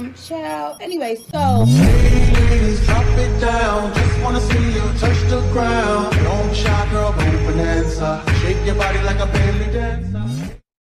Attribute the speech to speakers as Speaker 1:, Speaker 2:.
Speaker 1: Um, child. Anyway, so.
Speaker 2: Ladies, drop it down. Just wanna see you touch the ground. Don't shy, girl, go bonanza. Shake your body like a baby.